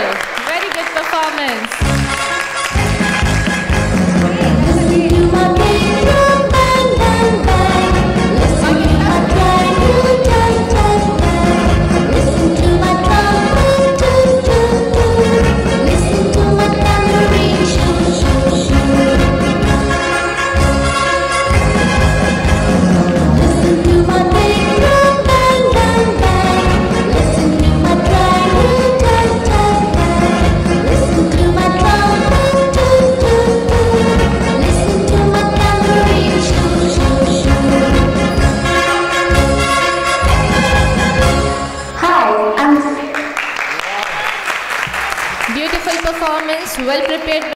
Very good performance. Beautiful performance, well prepared.